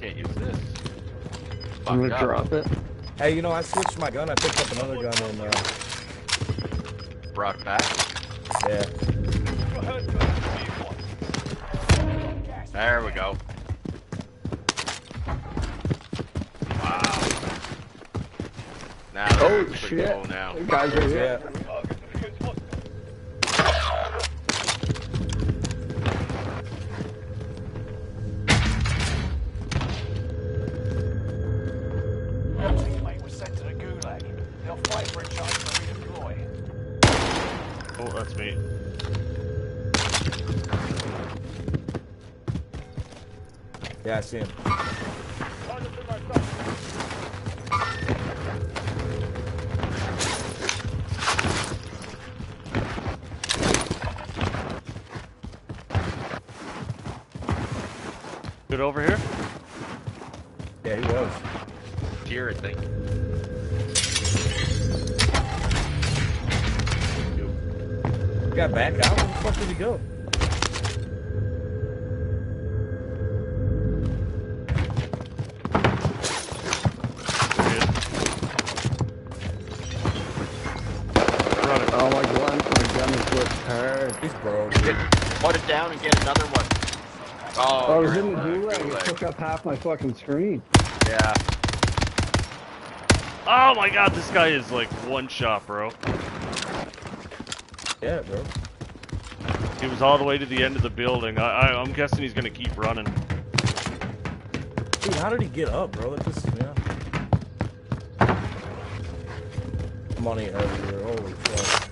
Can't use this. I'm gonna up. drop it. Hey, you know, I switched my gun. I picked up another gun and, uh, Brought it back. yeah. There we go. Wow. Now Oh shit! now. Guys right here. Yeah. Yeah, I see him. Good over here. Yeah, he was. Tier, I think. He got back out? Where the fuck did he go? Up half my fucking screen. Yeah. Oh my god, this guy is like one shot, bro. Yeah, bro. He was all the way to the end of the building. I, I I'm guessing he's gonna keep running. Dude, how did he get up, bro? That just, yeah. Money everywhere. Holy fuck.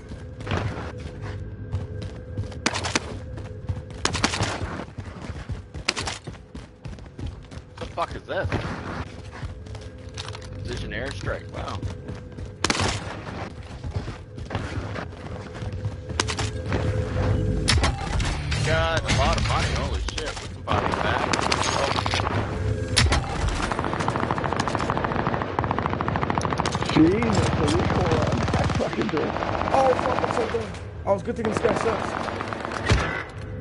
What the fuck is this? Precision airstrike. Wow. Got a lot of money. Holy shit. We can buy it back. Jesus, the recoil on that fucking thing. Oh, fuck, I'm so done. I was good thing this guy sucks.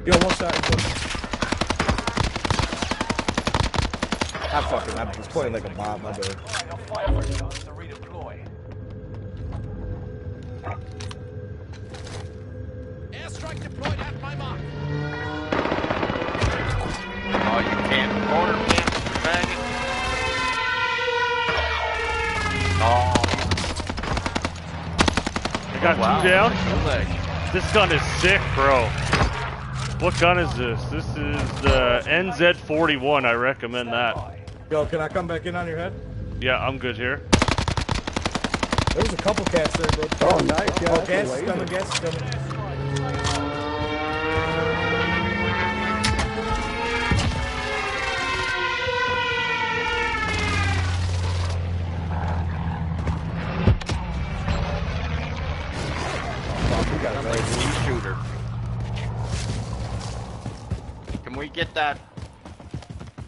Yo, one shot. I fucking, I was playing like a mob, my bad. They'll fight for a chance to redeploy. Airstrike deployed at my mark. Oh, you can't corner camp, faggot. Oh, I got wow. two down. This gun is sick, bro. What gun is this? This is the NZ41. I recommend that. Yo, can I come back in on your head? Yeah, I'm good here. There was a couple cats there, bro. Oh, nice. Yeah, Oh, gas is coming, gas is coming. Fuck, got a nice- shooter. Can we get that?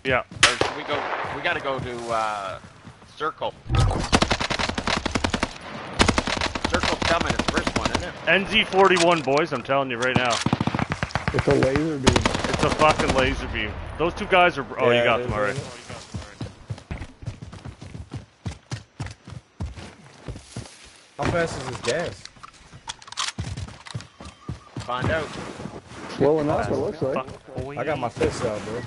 Yeah. Or should we go? We gotta go to uh, Circle. Circle's coming. It's the first one, isn't it? NZ41, boys. I'm telling you right now. It's a laser beam. It's a fucking laser beam. Those two guys are. Oh, Yeah, you got them is, alright. isn't How fast is this gas? Find out. Slow enough, it looks like. Fuck. I got my fists out, bro.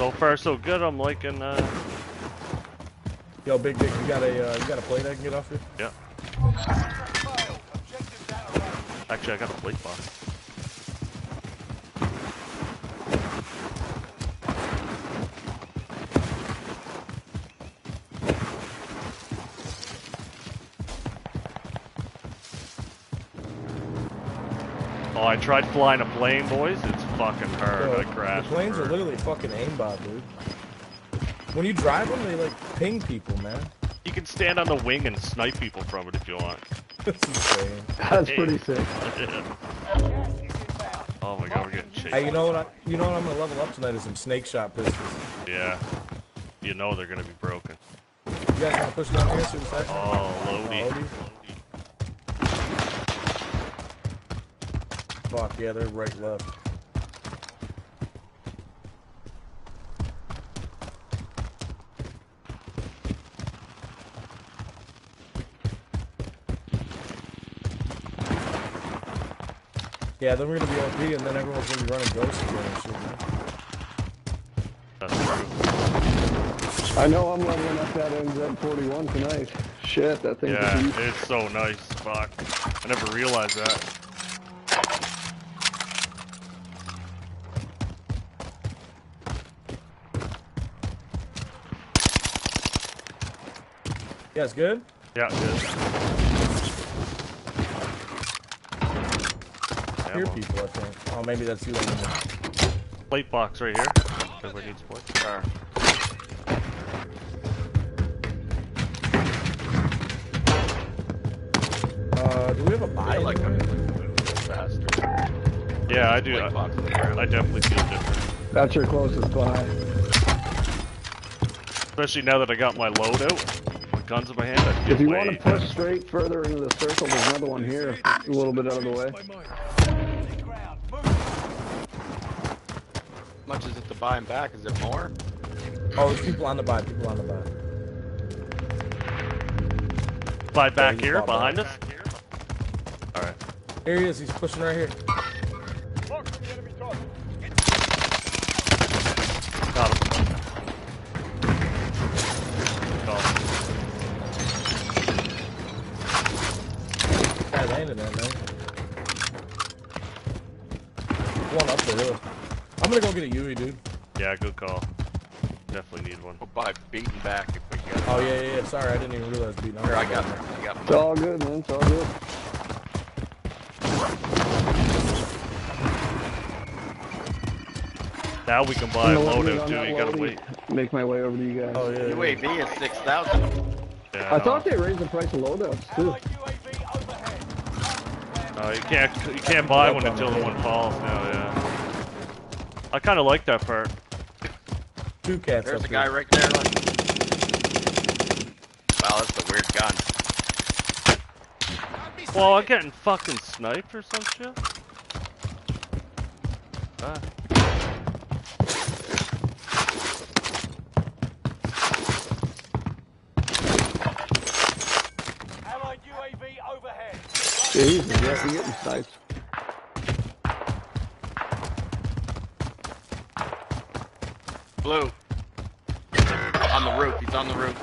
So far, so good. I'm liking. Uh, Yo, Big Dick, you got a uh, you got a plate I can get off you? yeah. Failed. Objective data range. Actually, I got a plate box. I tried flying a plane, boys. It's fucking hard. Bro, I crashed. The planes are literally fucking aimbot, dude. When you drive them, they like ping people, man. You can stand on the wing and snipe people from it if you want. That's insane. That's pretty sick. oh my god, we're getting chased. Hey, you know what? I, you know what I'm gonna level up tonight is some snake shot pistols. Yeah. You know they're gonna be broken. You guys wanna push down here? See what's happening? Oh, oh Fuck, yeah, they're right left. Yeah, then we're gonna be OP and then everyone's gonna be running ghosts again I know I'm leveling up that NZ41 tonight. Shit, that thing's Yeah, it's so nice, fuck. I never realized that. Yeah, it's good. Yeah, it is. Hear people, I think. Oh, maybe that's you. Anymore. Plate box right here. Everybody needs plate. Car. Uh, do we have a buy? I like anywhere? faster. Yeah, I do. I, box in the ground. I definitely feel different. That's your closest buy. Especially now that I got my loadout. With guns in my hand, I feel If you want to push straight further into the circle, there's another one here, a little bit out of the way. Losing ground. Move. How much is it to buy them back? Is it more? Oh, there's people on the buy. People on the buy. Buy back he's here, behind back. us. Alright. Here he is. He's pushing right here. Got him. Got him. Guy landed that man. One up the hill. I'm gonna go get a Yui, dude. Yeah, good call. Definitely need one. We'll buy beaten back if we get Oh yeah, yeah, yeah. Sorry, I didn't even realize beating. Here, I got I got It's all good, man. It's all good. Now we can buy I'm a gonna loadout on You gotta wait. Make my way over to you guys. Oh yeah. yeah. UAV is six thousand. Yeah, I no. thought they raised the price of loadouts too. Allied No, you can't. You can't buy one until the one falls. Now, yeah. I kind of like that part. Two cats. There's a guy here. right there. Look. Wow, that's a weird gun. Well, I'm getting fucking sniped or some shit. Ah. Jesus, yeah, you're getting sniped. Blue. On the roof. He's on the roof.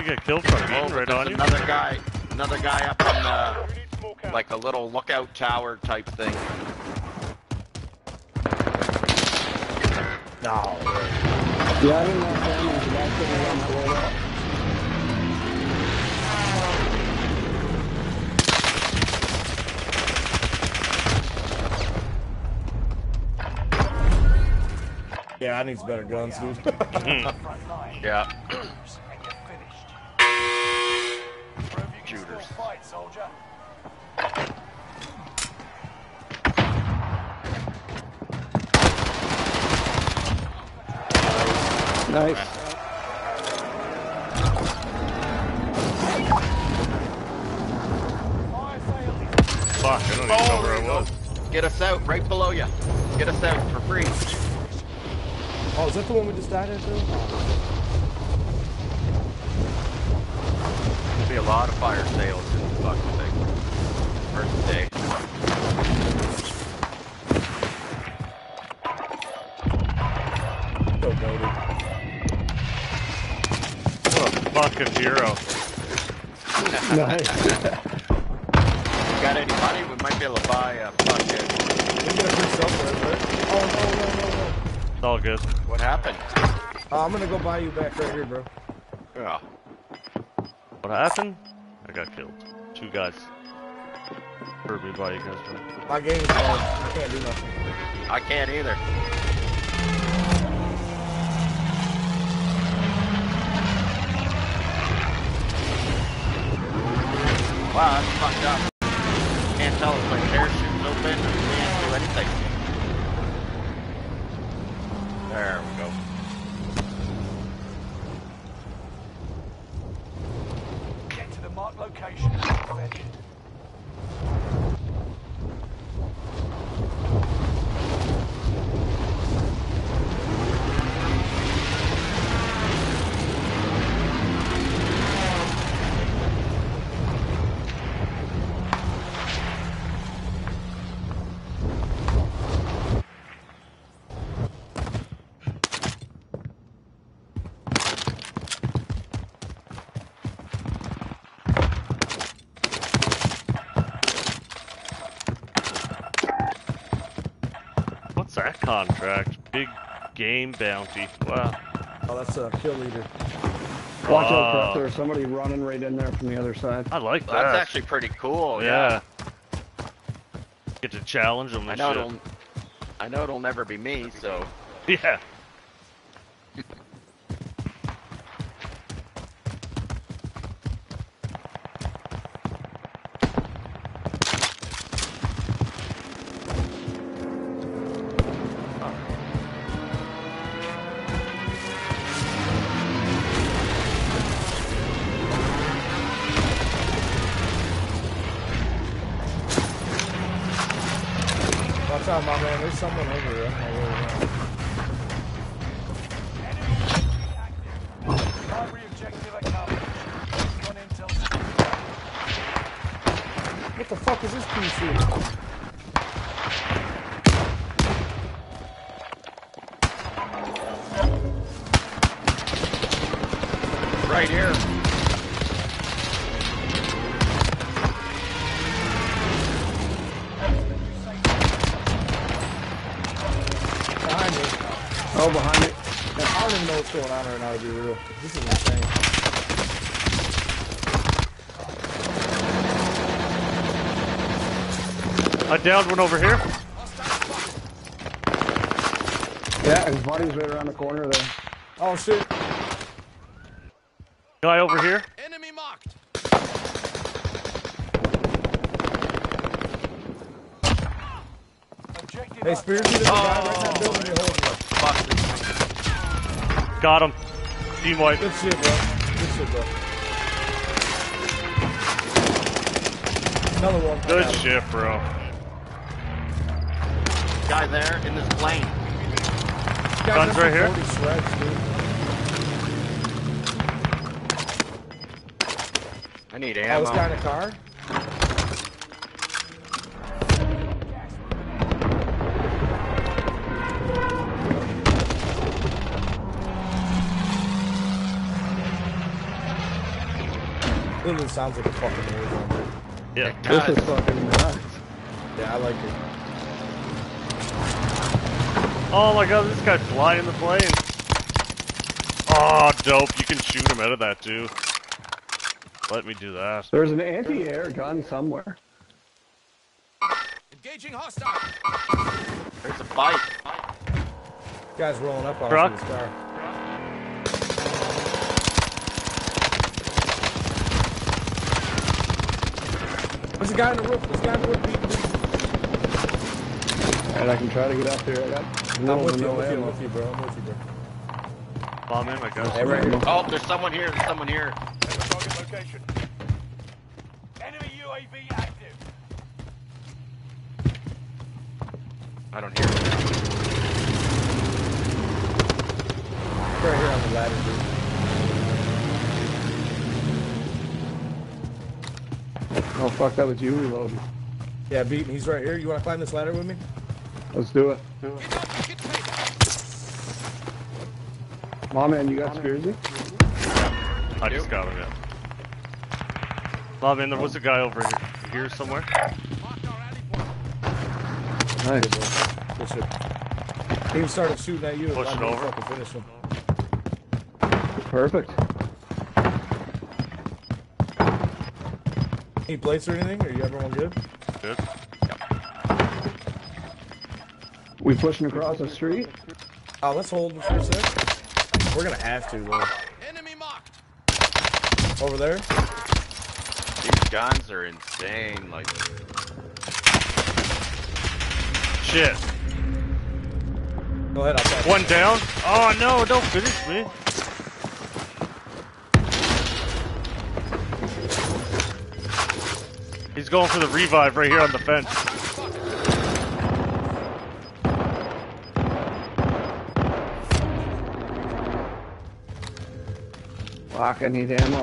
You get killed from Oh, being right there's on you. another guy. Another guy up on the We need small cap. like a little lookout tower type thing. No. Yeah, I didn't know family was about sitting around that Yeah, I need some better guns, dude. Front line. Mm-hmm. Yeah. And you're finished. Prove you can still Shooters. fight. Nice. Fire sale is Fuck, I don't even know where there I was. Get us out right below you. Get us out for free. Oh, is that the one we just died at, dude? There'll be a lot of fire sales in this fucking thing. First day. So goated. What a fucking hero. Nice. You got any money? We might be able to buy a fucking. We can get a free stuff there, right? Oh no, no, no, no. It's all good. What happened? Uh, I'm gonna go buy you back right here, bro. Yeah. What happened? I got killed. Two guys. Heard me by you guys. bro. My game's on. I can't do nothing. I can't either. Wow, that's fucked up. Can't tell if my parachute's open or can't do anything. There contract? Big game bounty. Wow. Oh, that's a kill leader. Watch out, Crep. There's somebody running right in there from the other side. I like that. That's actually pretty cool. yeah. Yeah. Get to challenge them I know shit. it'll. I know it'll never be me. So Yeah. Watch out, my man. There's someone over. What the fuck is this PC? I downed one over here. Yeah, his body's right around the corner there. Oh, shit. Guy over here. Enemy marked. Objective Hey, Spears, there's a guy right in that building you're holding. Fuck. Got him. Team wipe. Good shit, bro. Good shit, bro. Another one. Good shit, bro. Guy there in this plane. Guys, Guns right here. 40 shreds. I need Oh, ammo. this guy in a car? Literally sounds like a fucking war zone. Yeah. This is fucking nuts. Yeah, I like it. Oh my god, this guy flying the plane. Oh, dope. You can shoot him out of that too. Let me do that. There's an anti-air gun somewhere. Engaging hostile. there's a fight. Guy's rolling up on Truck? us in car. There's a guy in the roof. There's a guy in the roof. beating. And I can try to get up there. I got I'm little with to you, I'm no with you, I'm with you, bro. I'm with you, bro. Oh, Bomb in, I guess. Hey, right here. Oh, there's someone here. There's someone here. Enemy target location. Enemy UAV active. I don't hear him. Right here on the ladder, dude. Oh fuck, that was you reloading. Yeah, beat. He's right here. You want to climb this ladder with me? Let's do it. Get up, get payback. Mom, man, you got Spearsy? I just got him, yeah. Bob, man, there was a guy over here, here somewhere. Marked our alley point. Nice. Good shit. He even started shooting at you. Push I'm it gonna over. Fucking finish him. Perfect. Any plates or anything? Are you everyone good? Good. We pushing across the street? Oh, let's hold for a sec. We're gonna have to though. Enemy marked. Over there. These guns are insane. Like, Shit. Go ahead. I'll talk. One down. Oh no, don't finish me. He's going for the revive right here on the fence. Fuck, I need ammo.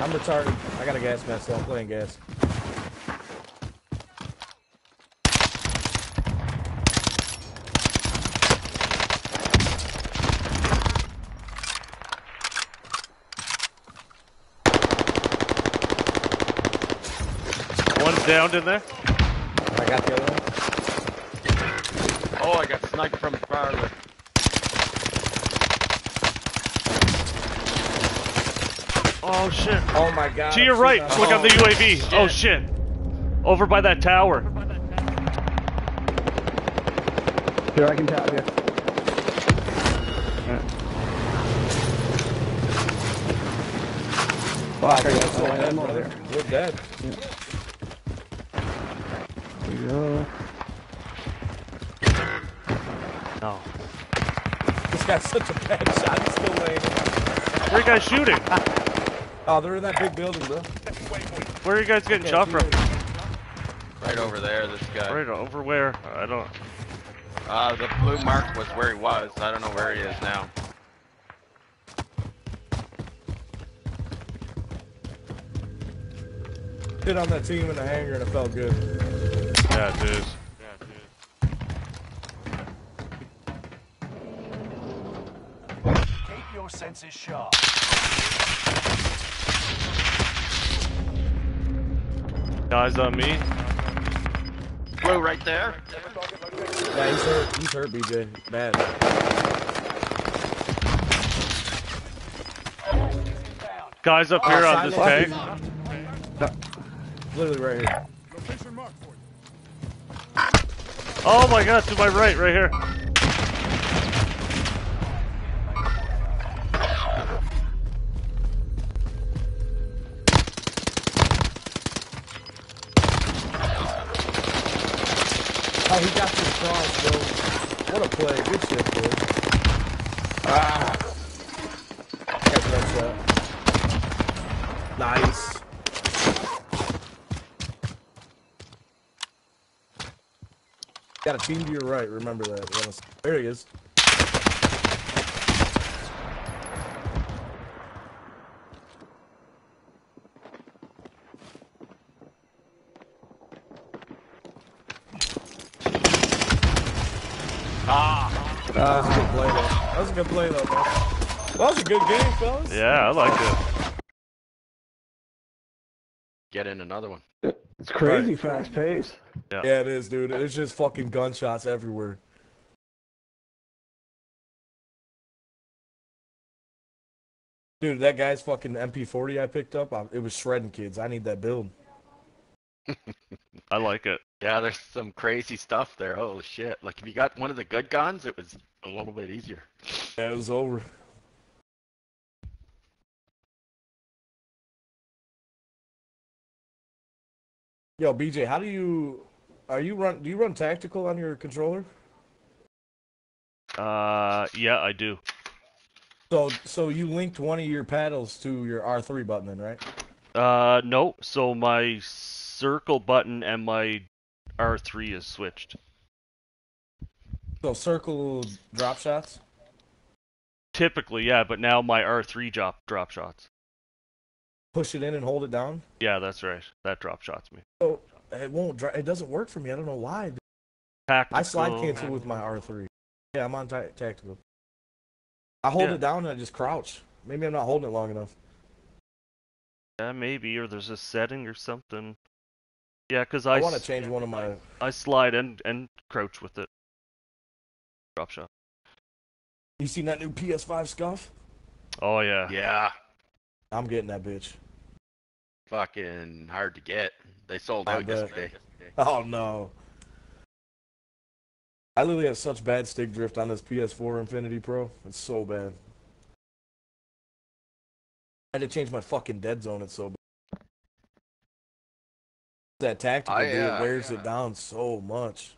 I'm retarded. I got a gas mask, so I'm playing gas. One's downed in there. I I got the other one. Oh, I got sniped from farther. Oh shit. Oh my god. To your right. shooting Look at- on the oh, UAV. Oh shit. Over by that tower. Here, I can tap you. Fuck, I got no ammo there. We're dead. There you go. No. This guy's such a bad shot. He's still laying. Where are you guys shooting? Oh, they're in that big building, bro. Where are you guys getting shot from? Right over there, this guy. Right over where? I don't. Uh, the blue mark was where he was. I don't know where he is now. Hit on that team in the hangar and it felt good. Yeah, it is. Keep your senses sharp. Guys on me. Blue right there. Yeah, he's hurt. He's hurt, BJ. Bad. Guys up here oh, on this silent. tank. Literally right here. Oh my god, to my right, right here. Oh, he got this cross, bro. What a play. Good shit, bro. Ah. Catch that shot. Nice. Got a team to your right. Remember that. There he is. Ah, That was a good play, though. That was a good play, though, man. That was a good game, fellas. Yeah, I like it. get in another one. It's crazy fast pace. Yeah, it is, dude. It's just fucking gunshots everywhere. Dude, that guy's fucking MP40 I picked up, I, it was shredding kids. I need that build. I like it. Yeah, there's some crazy stuff there. Holy shit! Like if you got one of the good guns, it was a little bit easier. Yeah, it was over. Yo, BJ, how do you are you run do you run tactical on your controller? Uh, yeah, I do. So so you linked one of your paddles to your R3 button then, right? Uh, no. So my circle button and my R3 is switched. So circle drop shots? Typically, yeah, but now my R3 drop drop shots. Push it in and hold it down? Yeah, that's right. That drop shots me. So it won't dri- it doesn't work for me. I don't know why. Tactical. I slide cancel with my R3. Yeah, I'm on ta- tactical. I hold Yeah. it down and I just crouch. Maybe I'm not holding it long enough. Yeah, maybe, or there's a setting or something. Yeah, 'cause I, I, want to s- change one of my. I slide and and crouch with it. Drop shot. You seen that new PS5 SCUF? Oh yeah. Yeah, I'm getting that bitch. fucking hard to get. They sold out yesterday. Oh no. I literally have such bad stick drift on this PS4 Infinity Pro. It's so bad. I had to change my fucking dead zone. It's so bad. That tactical I, dude uh, wears it down so much.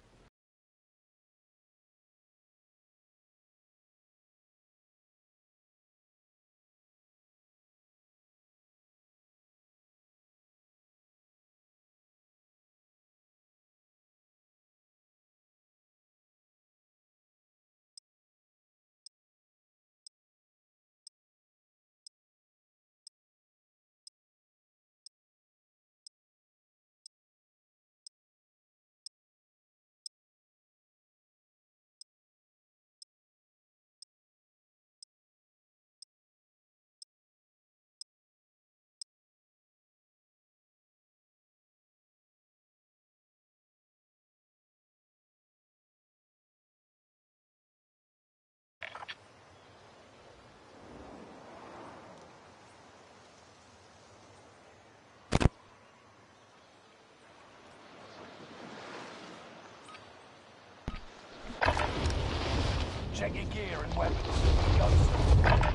And weapons. Go, sir.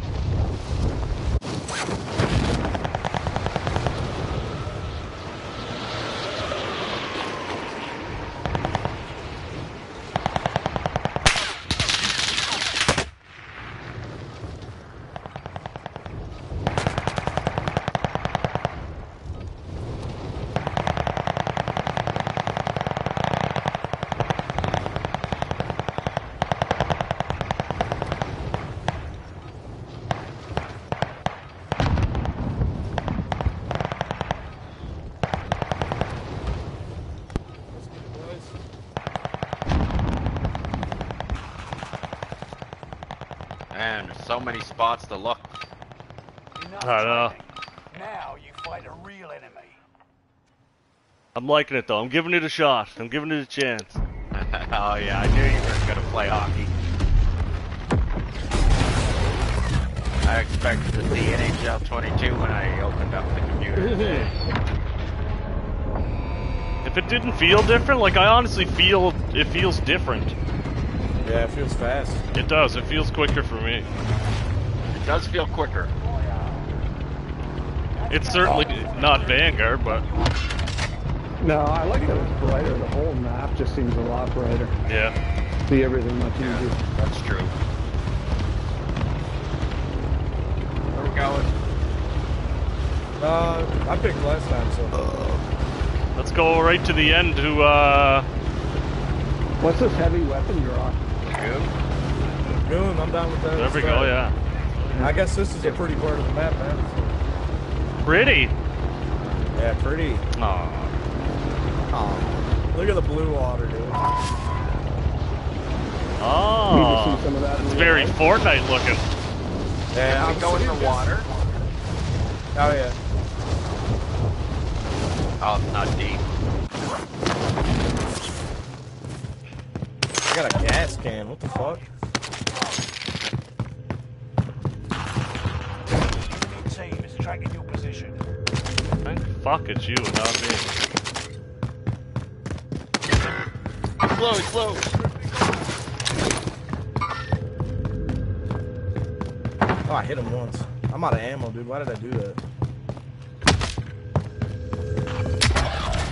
Let's get it, boys. Man, there's so many spots to look. Enough I know. Now you fight a real enemy. I'm liking it though. I'm giving it a shot. I'm giving it a chance. oh yeah, I knew you were gonna play hockey. I expected to see NHL 22 when I opened up the computer. If it didn't feel different, like I honestly feel it feels different. Yeah, it feels fast. It does. It feels quicker for me. It does feel quicker. It's certainly not Vanguard, but No, I like that it's brighter. The whole map just seems a lot brighter. yeah. See everything much easier. That's true. Where we going? Uh, I picked last time, so. Let's go right to the end to uh What's this heavy weapon you're Goon? Goon, I'm down with that. there we go, try yeah. I guess this is a pretty part of the map, man. Pretty. Yeah, pretty. Aw. Oh, look at the blue water, dude. Oh. Need to Oh. see some of that. It's very life. Fortnite looking. Yeah, Can we go in the water? Oh yeah. Oh, it's not deep. I got a gas can. What the fuck? Fuck it's you and not me. Slow, slow. Oh, I hit him once. I'm out of ammo, dude. Why did I do that?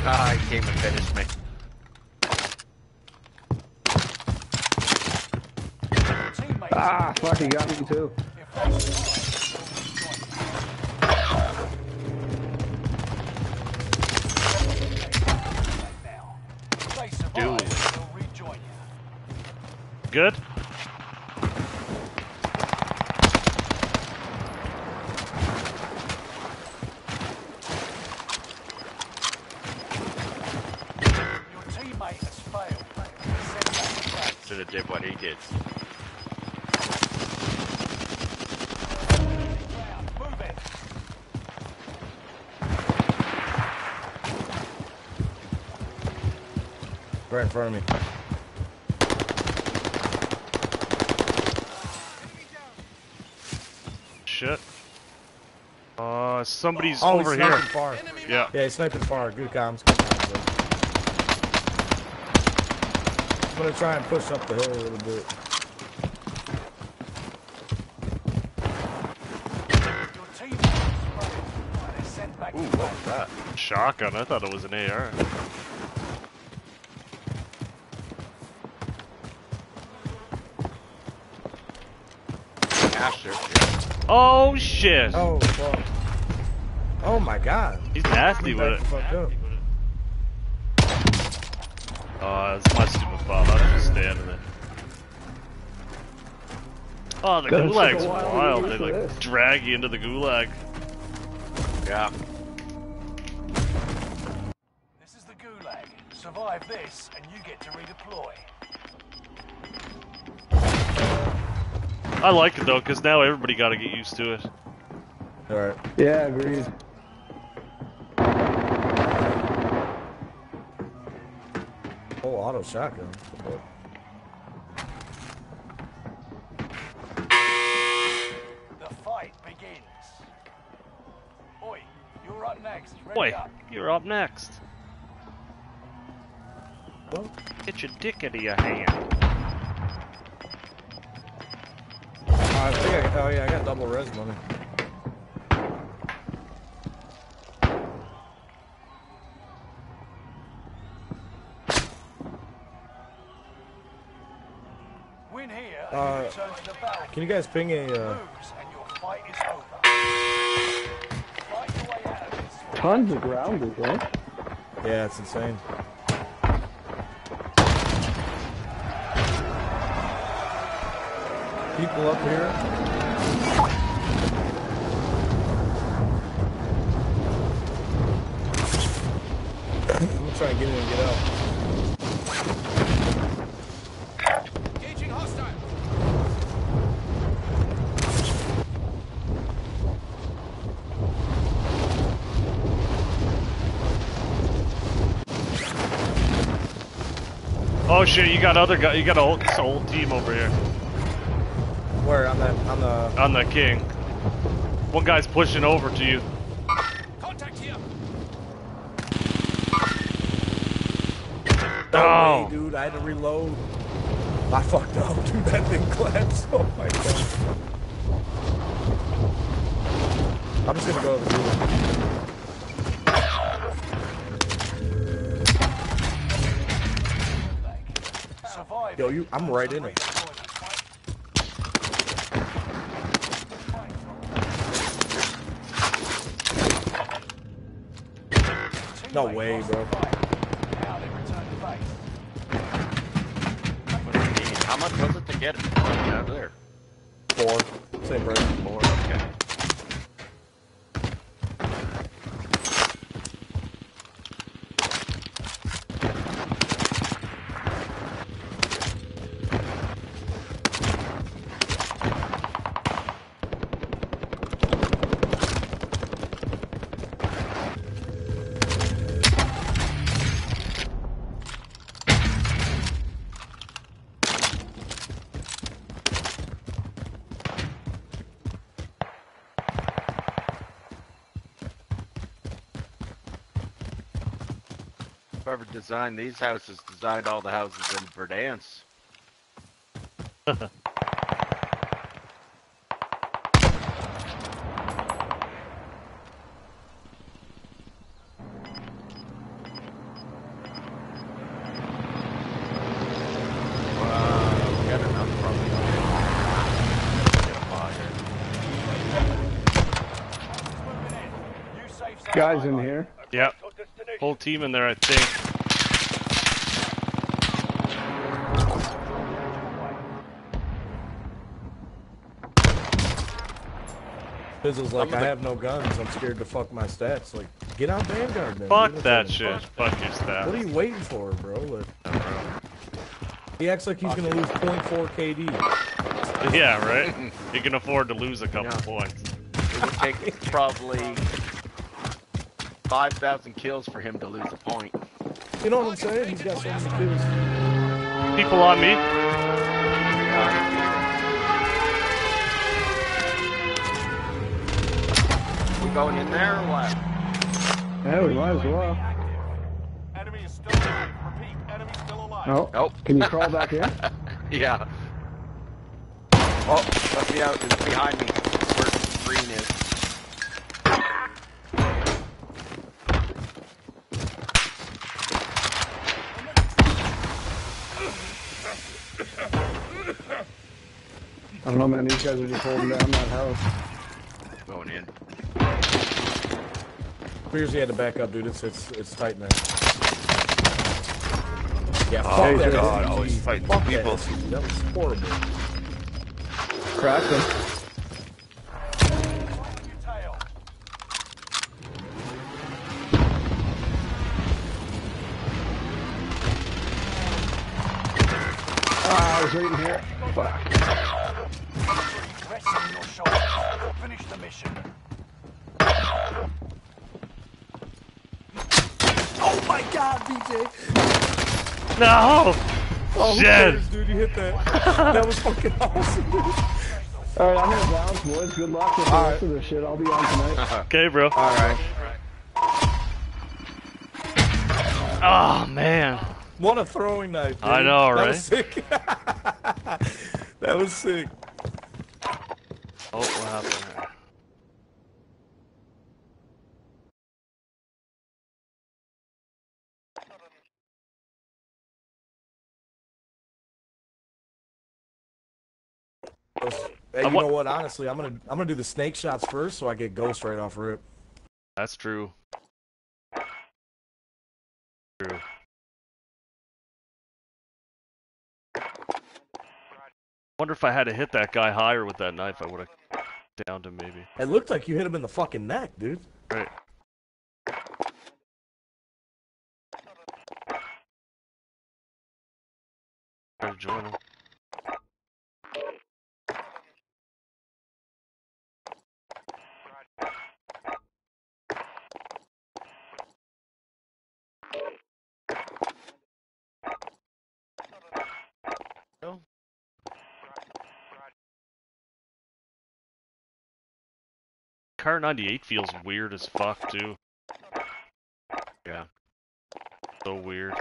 Ah, he came and finished me. Ah, fuck, he got me too. Base. Should have did what he did. Ground, Move it. Right in front of me. Shit. Uh somebody's Oh, over he's here. sniping far. Yeah. Yeah, he's sniping far. Good comms. Good comms. I'm gonna try and push up the hill a little bit. Your teammate has failed. They're sent back Ooh, what was that? Shotgun. I thought it was an AR. Oh shit. Oh fuck. Oh my god. He's nasty He with the it. fuck up. Oh, that's my stupid fault. I was just standing there. Oh, the Gonna take a gulag's while wild. They used like this. drag you into the gulag. Yeah. This is the Gulag. Survive this, and you get to redeploy. I like it though, because now everybody got to get used to it. Alright. Yeah, agreed. Oh, auto shotgun. The fight begins. Oi, you're up next. Ready Boy, up. you're up next. Well, Get your dick into your hand. I think I, oh yeah, I got double res money. Can you guys ping a? Uh, Lose, and your is over. Fight your way out of this. Tons of grounders, eh? yeah, it's insane. People up here. I'm gonna try and get in and get out. Engaging hostile. Oh shit, you got other guy. You got a whole, this whole team over here Where on that on the on the king. One guy's pushing over to you. Contact here. No Oh. way, dude, I had to reload. I fucked up, dude. That thing collapsed. Oh my god. I'm just gonna go to the Yo, you, I'm right in it. No way, bro. Now they return to base. What do you need? How much was it to get it out of there? Four. Same break. Four. Okay. Whoever designed these houses designed all the houses in Verdansk. Wow, we enough from the Get a fire. Moving in. New safe zone Guys in here. Yep. Whole team in there, I think. Fizzle's like, Some I have no guns. I'm scared to fuck my stats. Like, get on Vanguard then. Fuck that That's shit. what- Fuck your stats. What are you waiting for, bro? Like, he acts like he's gonna lose 0.4 KD. Yeah, right? You can afford to lose a couple Yeah. points. It would take probably 5,000 kills for him to lose a point. You know what I'm saying? He's got so many kills. People on me. We going in there or what? Yeah, we might as well. Enemy is still alive. Repeat, enemy still alive. Oh, Nope. can you crawl back in? Yeah. Oh, let me out. It's behind me. Where the green is. I don't know, man. These guys are just holding down that house. Going in. Fears he had to back up, dude. It's it's it's tight now. Yeah, fuck Hey, that. God, SMG. always fighting Fuck people. That, that was horrible. Crack them. Your tail. Ah, I was waiting here. Fuck. No! Oh, who Shit! cares, dude? You hit that. that was fucking awesome, dude. All right, I'm gonna bounce, boys. Good luck with the All rest of this shit. I'll be on tonight. Okay, bro. All right. Oh, man. What a throwing knife, dude. I know, That right? was sick. that was sick. Oh, what happened here? Hey, you know what? Honestly, I'm gonna I'm gonna do the snake shots first, so I get ghost right off rip. That's true. True. Wonder if I had to hit that guy higher with that knife, I would have downed him maybe. It looked like you hit him in the fucking neck, dude. Right. Try to join him. Kar 98 feels weird as fuck too. Yeah. So weird.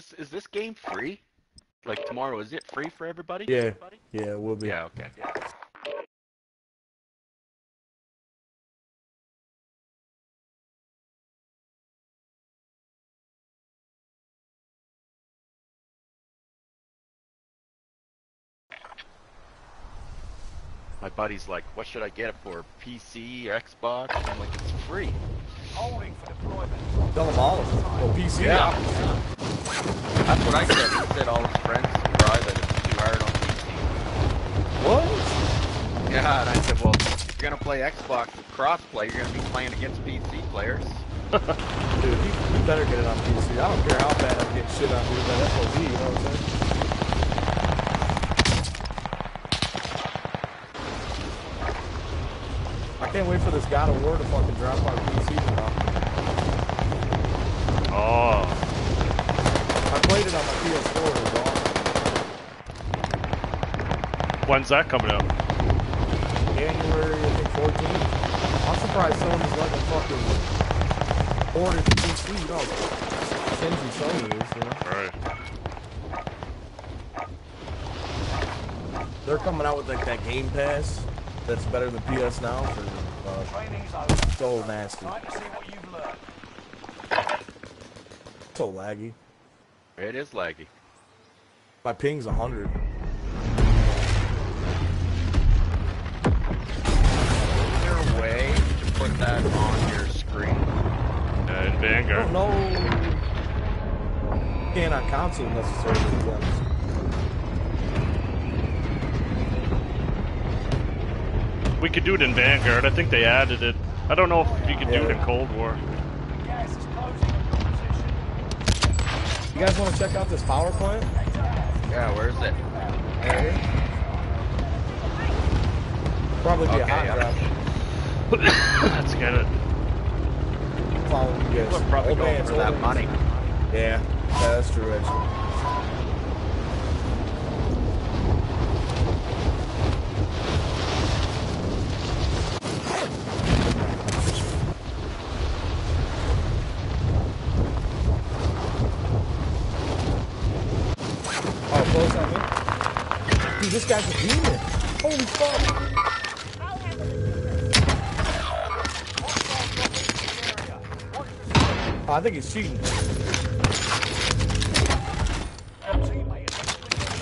This, is this game free? Like tomorrow, is it free for everybody? Yeah. Yeah, it will be. Yeah, okay. My buddy's like, what should I get it for? PC, or Xbox? I'm like, it's free. Holding for deployment. Tell them all of them. Oh, PC. Yeah. That's what I said. He said all his friends cry that it's too hard on PC. What? Yeah, and I said, well, if you're gonna play Xbox crossplay, you're gonna be playing against PC players. Dude, you, you better get it on PC. I don't care how bad I'm getting shit on here by FOV, you know what I'm saying? I can't wait for this God of War to fucking drop on PC now. Oh, I played it on my PS4, it was awesome. when's that coming out? January, I think 14th. I'm surprised Sony's letting fucking port it to PC, you know. Kenji Sony is, you know. Alright. They're coming out with like that Game Pass that's better than PS Now for uh, so nasty, Time to see what you've learned. so laggy. It is laggy. My ping's 100. Is there a way to put that on your screen? Uh, in I don't Vanguard. know. Can't on console necessarily. to be honest. We could do it in Vanguard. I think they added it. I don't know if you could do it in Cold War. Gas is closing on your position. You guys want to check out this power plant? Yeah, where is it? Probably be a hot yeah. drop. Let's get it. Following you guys. We're probably Old going for that money. Yeah, yeah, that's true actually. Oh, close on me. Dude, this guy's. Holy fuck. Oh, I think he's cheating. Your teammate is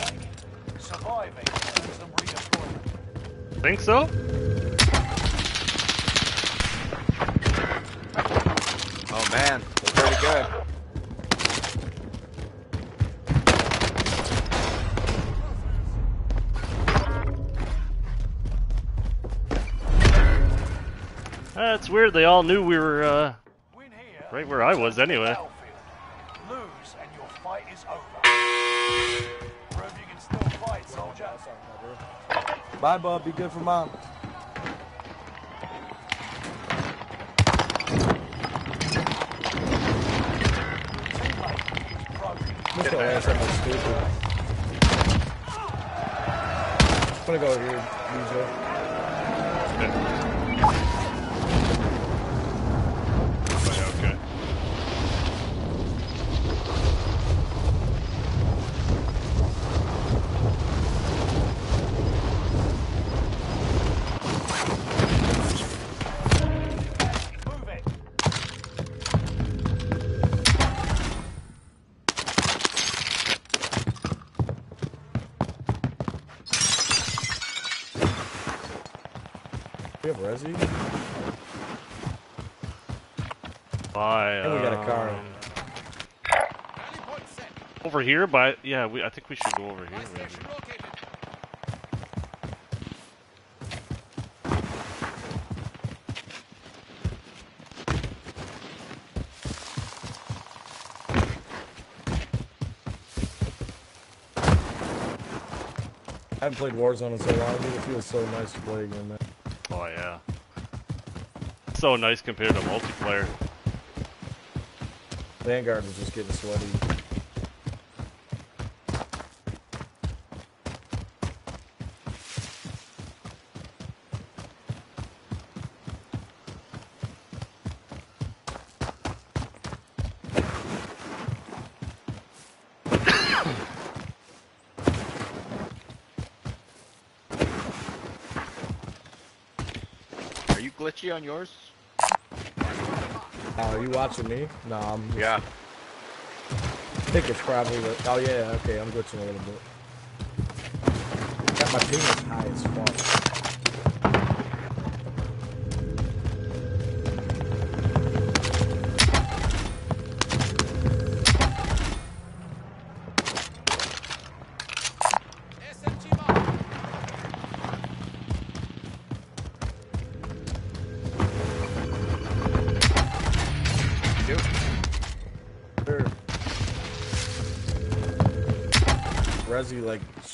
eliminated. Surviving earns them redeployment. Think so? Oh man, pretty good. It's weird. They all knew we were uh, Win here. right where I was anyway. Lose and your fight is over. Prove you can still fight, soldier. Bye, bub. Be good for mom. Teammate is broken. Missed your ass something stupid. I'm gonna go here, DJ. Okay. Move it. We have Resi. Bye. And we got a car. um, Rally point set. over here, but yeah, we, I think we should go over here. My Maybe. station located. I haven't played Warzone in so long, dude. It feels so nice to play again, man. Oh yeah. So nice compared to multiplayer. Vanguard was just getting sweaty. Are you on yours? Oh, are you watching me? No, I'm. Yeah. I think it's probably the. Oh yeah, okay, I'm glitching a little bit. Got my ping is high as fuck.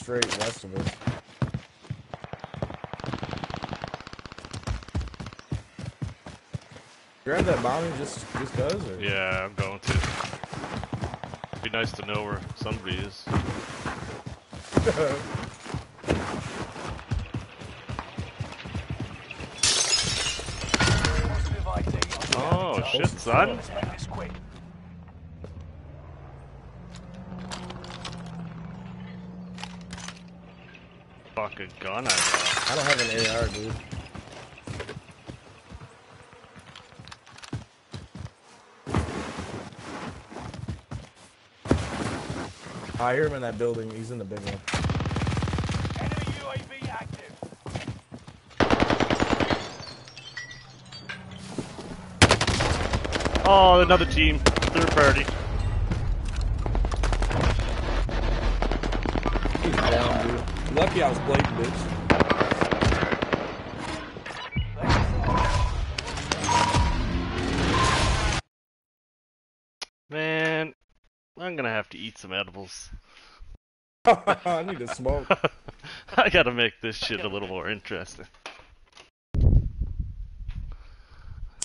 Straight west of us. Grab that bounty just just cause or Yeah, I'm going to. Be nice to know where somebody is. Positive ID on the Oh shit, son! Let's make this quick. Fucking gun I got. I don't have an AR, dude. I hear him in that building. He's in the big one. Enemy UAV active. Oh, another team. Third party. Eat some edibles. I need to smoke. I gotta make this shit a little more interesting. I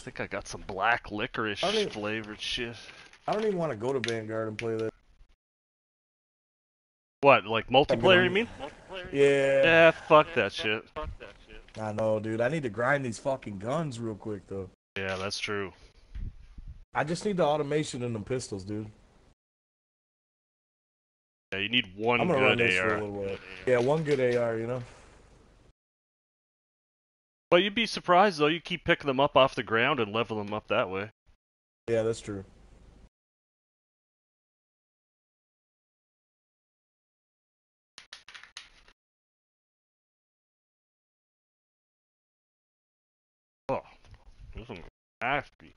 think I got some black licorice even- flavored shit. I don't even want to go to Vanguard and play that. What, like multiplayer, you mean? Yeah. Yeah, fuck that shit. I know, dude. I need to grind these fucking guns real quick, though. Yeah, that's true. I just need the automation in them pistols, dude. Yeah, you need one I'm gonna run good this for a AR. Yeah, one good AR, you know. But you'd be surprised though, you keep picking them up off the ground and level them up that way. Yeah, that's true. Oh, this one's nasty.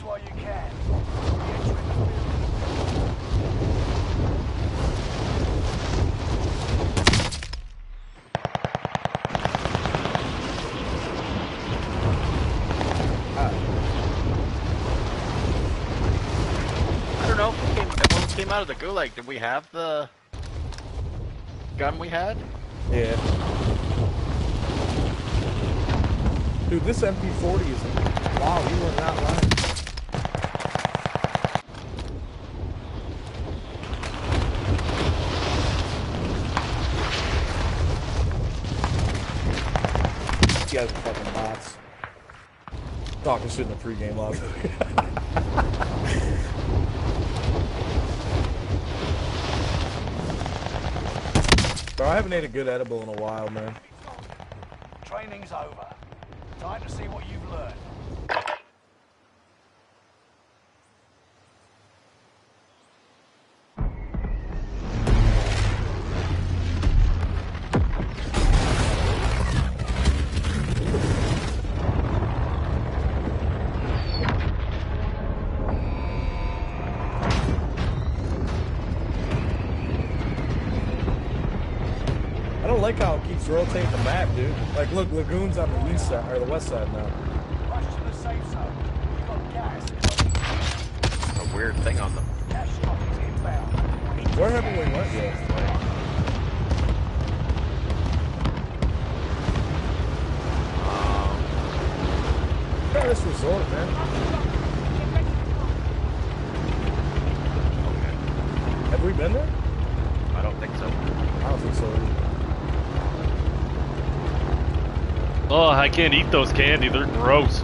This while you can. Re-entering the field. I don't know. When we came, when we came out of the gulag, did we have the gun we had? Yeah. Dude, this MP40 is. Wow, you were not lying. You guys are fucking bots. Talking shit in the pregame last week. Bro, I haven't ate a good edible in a while, man. Training's over. Time to see what you've it the map, dude. Like, look, Lagoon's on the east side, or the west side now. Rush to the safe zone. You've got gas. A weird thing on the. Gas is inbound. Where haven't we went yet? Um, Look at this resort, man. okay. Have we been there? I don't think so. I don't think so. either. Oh, I can't eat those candy. They're gross.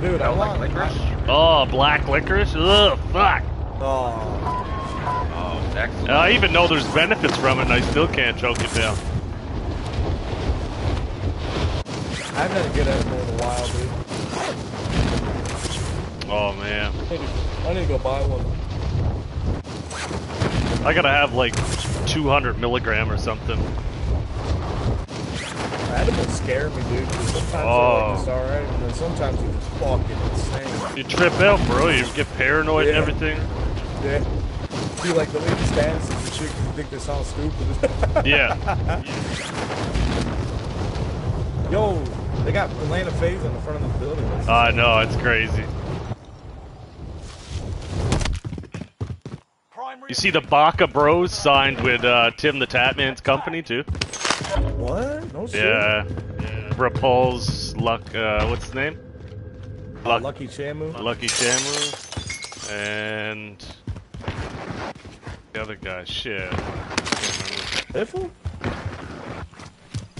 Dude, I Don't like licorice? Oh, black licorice? Ugh, fuck. Oh, Oh, excellent. I even know there's benefits from it and I still can't choke it down. I haven't had a good edible in a while, dude. Oh, man. I need to, I need to go buy one. I gotta have like 200 milligram or something. Edibles scare me, dude. Sometimes Oh. like just alright, and then sometimes they're just fucking insane. You trip out, bro. You get paranoid and everything. Yeah. You like the way the stances and shit you think they sound stupid. Yeah. Yo, they got Atlanta FaZe on the front of the building. I know, it's crazy. You see the Baka Bros signed with uh, TimTheTatman's company too? What? No shit. Yeah. Repullze, Luck, uh, what's his name? Uh, LuckyChamu. Lucky Shamu. And. The other guy, shit. Biffle?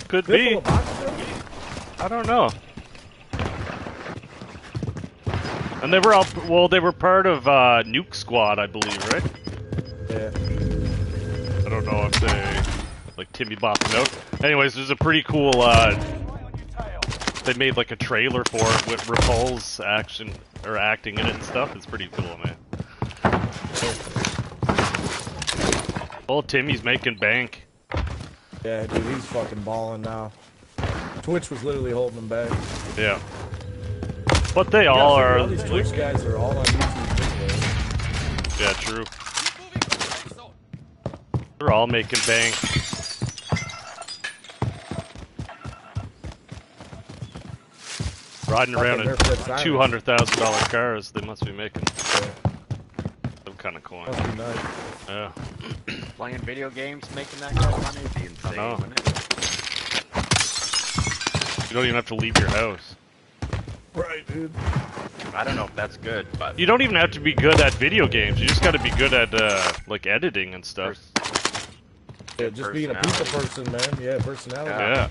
Could Biffle be. I don't know. And they were all, well, they were part of uh, Nuke Squad, I believe, right? Yeah. I don't know if they, like, Timmy it out. Anyways, there's a pretty cool, uh, right on your tail. they made like a trailer for it with Repullze action, or acting in it and stuff. It's pretty cool, man. Oh, Timmy's making bank. Yeah, dude, he's fucking balling now. Twitch was literally holding him back. Yeah. But they all are, All these Twitch guys are all on YouTube. yeah, true. Keep moving to the safe zone. They're all making bank. Riding around in Nerf Red Diamond. two hundred thousand dollar cars, they must be making Yeah, some kind of coin. must be nice. Yeah. Playing video games, making that kind of money would be insane, know. wouldn't it? You don't even have to leave your house. Right, dude. I don't know if that's good, but You don't even have to be good at video games. You just got to be good at uh, like editing and stuff. Yeah, just being a people person, man. Yeah, personality. Yeah.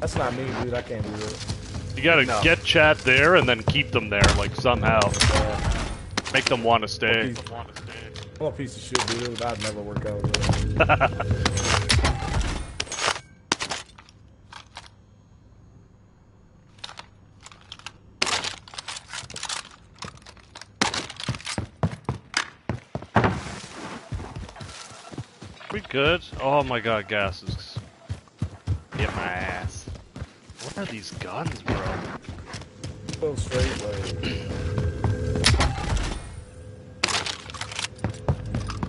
That's not me, dude. I can't do that. You got to No. get chat there and then keep them there, like somehow Yeah. make them want to stay. Piece- I'm a piece of shit, dude. I'd never work out with good? Oh my god, gas is Get my ass. What are these guns, bro? those straight. Like...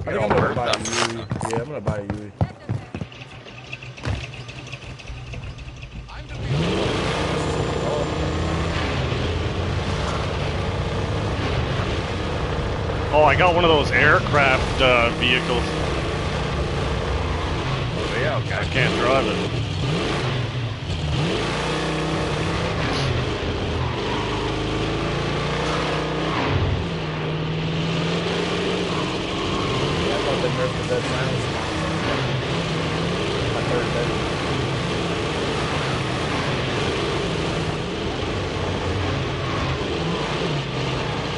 I think I'm gonna buy a Yui. Yeah, I'm gonna buy a Yui. I'm gonna be Oh, I got one of those aircraft uh, vehicles. I can't drive it. I thought they nerfed dead silence. I heard that.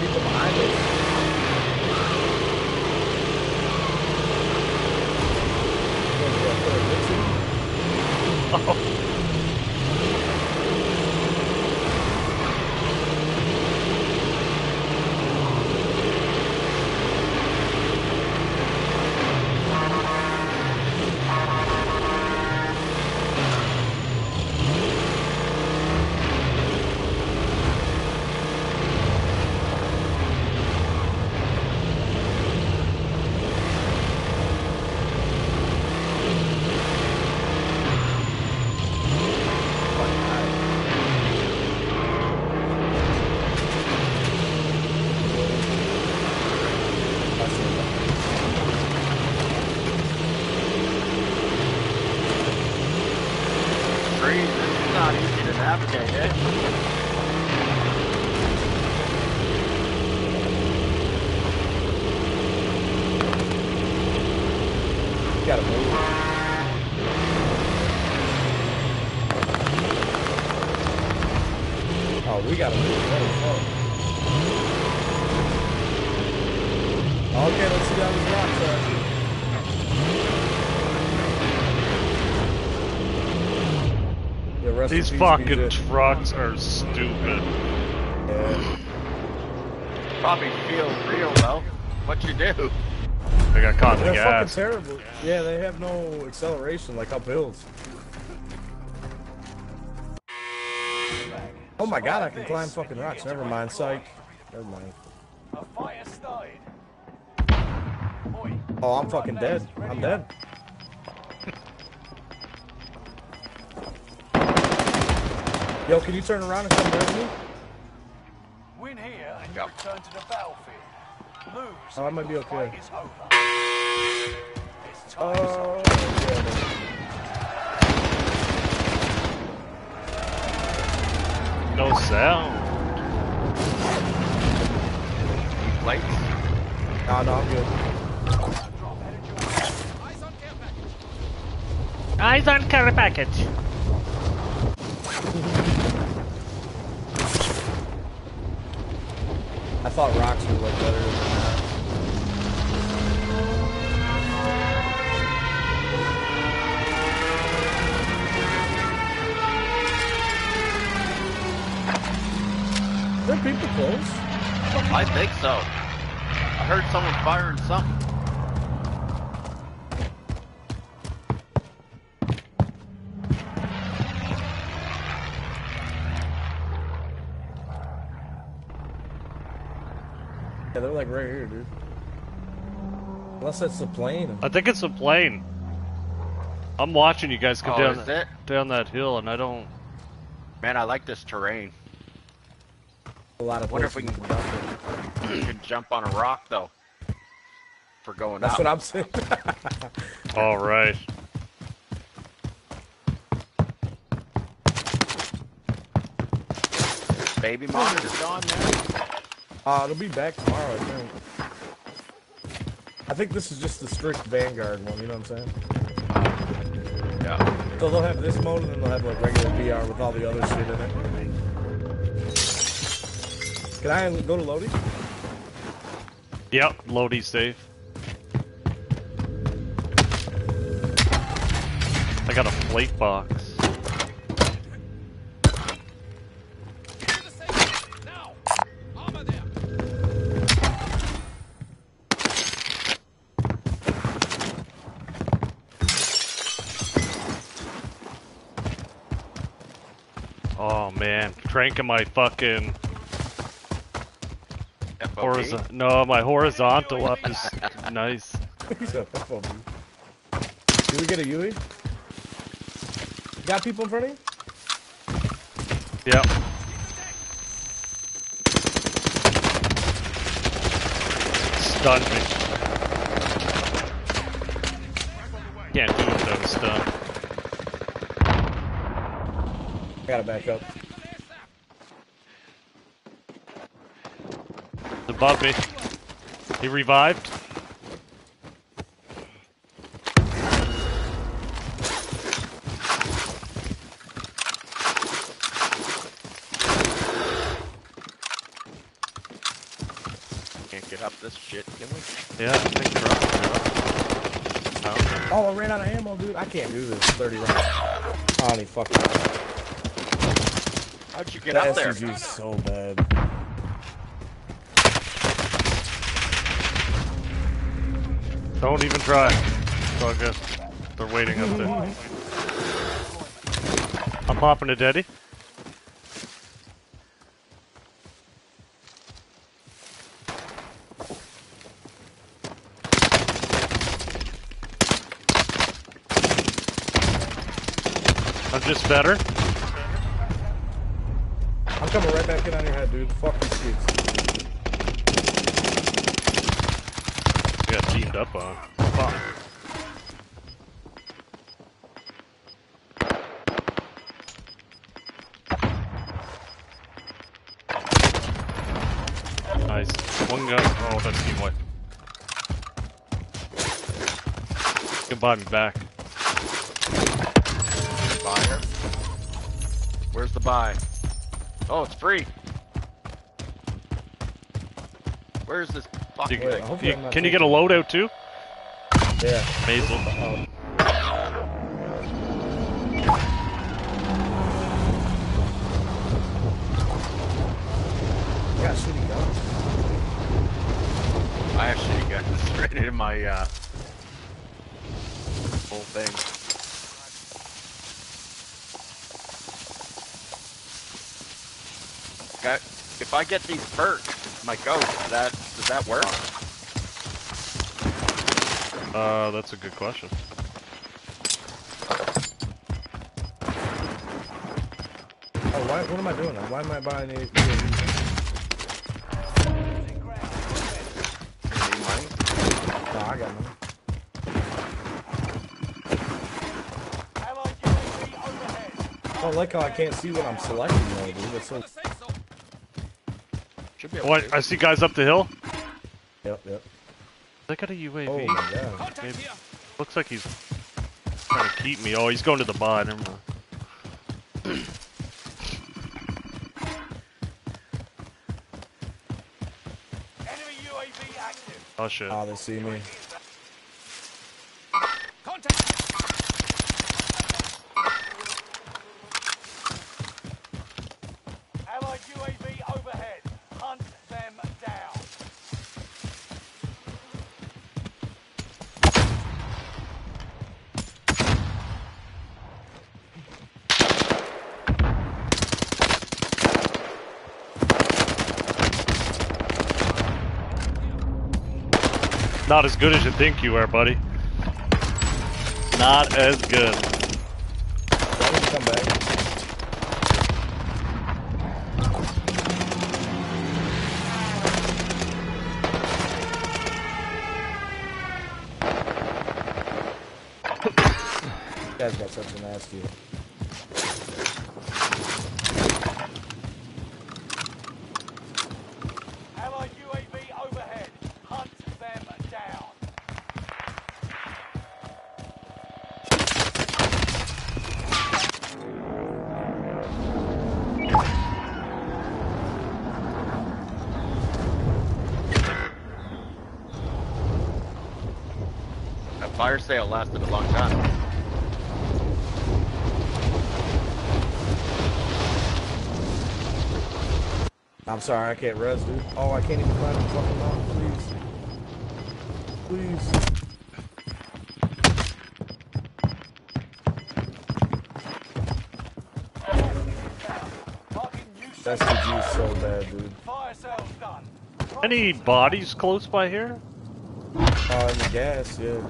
People behind us. Trees, this is not easy to navigate, eh? Gotta move. Oh, we gotta move. Holy fuck. Okay, let's see down this rock track. Uh. Yeah, These fucking trucks are stupid. Yeah. Probably feels real though. What you do? They got caught in the They're fucking gas. terrible. Yeah, they have no acceleration like up hills. Oh my god, I can climb fucking rocks. Never mind, psych. Never mind. A fight has started. Oi, Oh, I'm fucking dead. I'm dead. Yo, can you turn around and come res me? win here and you Yep. return to the battlefield. Lose. Oh, I might be okay. Is over. Oh, yeah. No sound. Plates? No, no, I'm good. Eyes on care package. Eyes on care package. I thought rocks would look better than that. There are people close. I think so. I heard someone firing something. Yeah, they're like right here, dude. Unless that's the plane. I think it's a plane. I'm watching you guys come Oh, down that, down that hill, and I don't. Man, I like this terrain. A lot of Wonder if we can jump in. We can jump on a rock though. For going That's up. what I'm saying. All right. Baby monitor's on there. Uh, it'll be back tomorrow, I think. I think this is just the strict Vanguard one, you know what I'm saying? Yeah. So they'll have this mode and then they'll have like regular VR with all the other shit in it. Can I go to Lodi? Yep, Lodi safe. I got a plate box. Cranking my fucking horizontal. No, my horizontal up is nice. He said, "Fuck off. Did we get a Yui? Got people in front of you? Yep. Stunned me. Can't do it without a stun. I gotta back up. Above me. He revived. Can't get up this shit, can we? Yeah, I think you're up. Oh, Oh, I ran out of ammo, dude. I can't do this. 30 rounds. I don't even fucking. How'd you get That up there? SMG is so bad. Don't even try. It's all good. They're waiting up there. I'm popping a daddy. I'm just better. I'm coming right back in on your head, dude. Fuck these kids. We got up on. Fuck. Nice. One gun. Oh, that's team wipe. You can buy me back. Buyer? Where's the buy? Oh, it's free. Where's this fucking Wait, I hope You- I'm not can you get a loadout too? Yeah. Mazel. Oh. I got shitty guns. I actually got straight in my uh whole thing. Got, if I get these perks, my ghost, does that does that work? Uh, that's a good question. Oh, why, what am I doing? Why am I buying these? No, I got money. Allied UAV overhead. I don't like how I can't see what I'm selecting though, dude. That's so... The safe zone. Should be What? I see guys up the hill. Yep, yep. They got a UAV. Oh my god. Contact Maybe. Looks like he's trying to keep me. Oh, he's going to the bottom. Enemy UAV active. Oh shit. Oh, they see me. Contact. Allied UAV overhead. Hunt them down. Not as good as you think you are, buddy. Not as good. You come back? Guys got such a nasty. Allied sale lasted a long time. I'm sorry, I can't res, dude. Oh, I can't even find the fucking mountain, please. Please. SPG is so bad, dude. Fire sale's done. Any bodies close by here? Uh, oh, and the gas, yeah.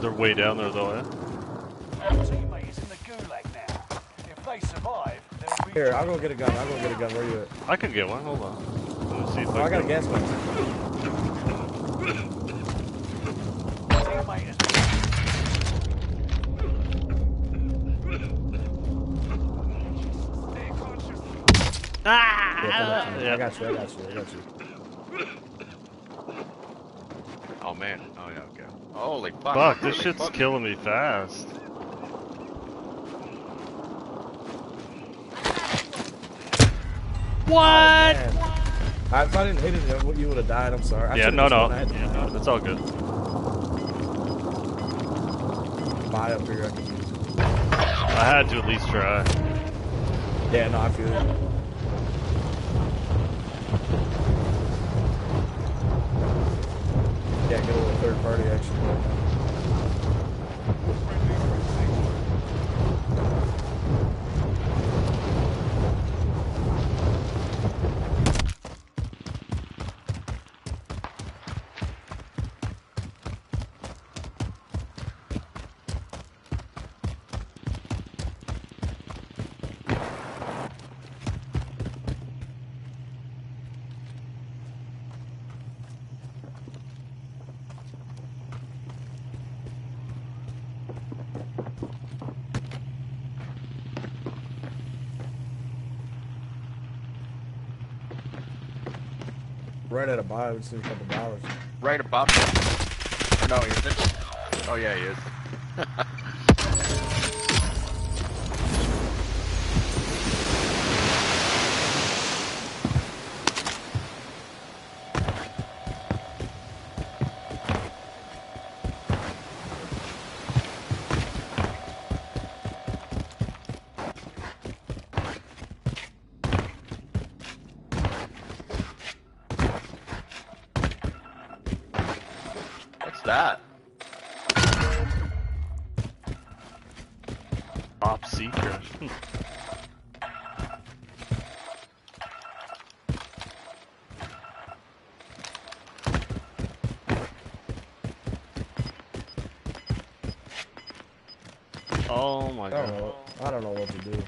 They're, way down there though, eh? Your teammate is in the gulag now. If they survive, they'll be. Here, I'll go get a gun. I'll go get a gun. Where are you at? I can get one. Hold on. Let me see if Oh, I got a gas mask. Teammate is Stay conscious. Ah! Yeah, I got you. I got you. I got you. Oh man. Oh yeah. Okay. Holy fuck. Fuck, this Holy shit's fuck. killing me fast. What? Oh, man. I, if I didn't hit it, you would have died. I'm sorry. I Yeah, no, no. went ahead and Yeah, no, that's all good. Buy up here. I. I had to at least try. Yeah, no, I feel it. Yeah, get a little third party action. right now. Right at a just need a couple dollars. Right above. No, he isn't. Oh yeah, he is. Oh my I don't know. I don't know what to do.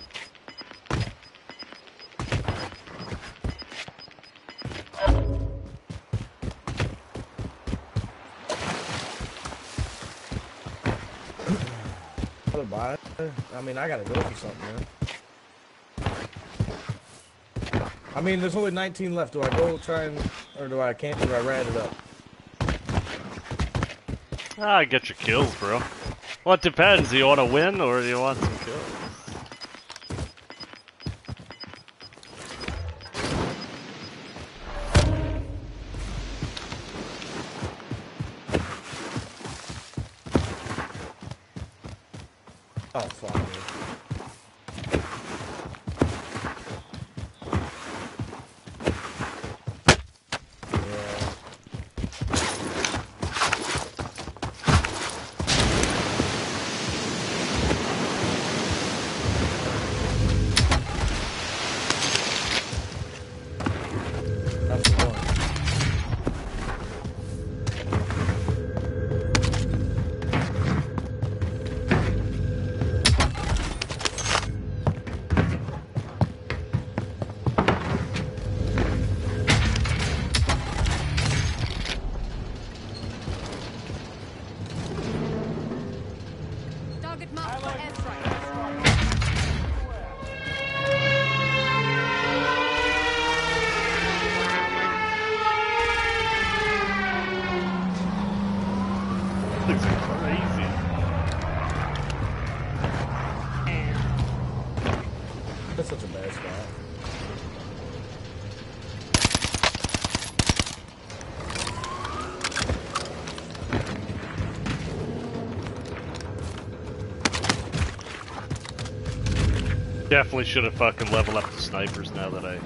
How to? I mean, I gotta go for something, man. I mean, there's only 19 left. Do I go try and, or do I can't? Do I rat it up? Ah, get your kills, bro. Well, it depends. Do you want to win or do you want some kills? definitely should have fucking leveled up the snipers now that I...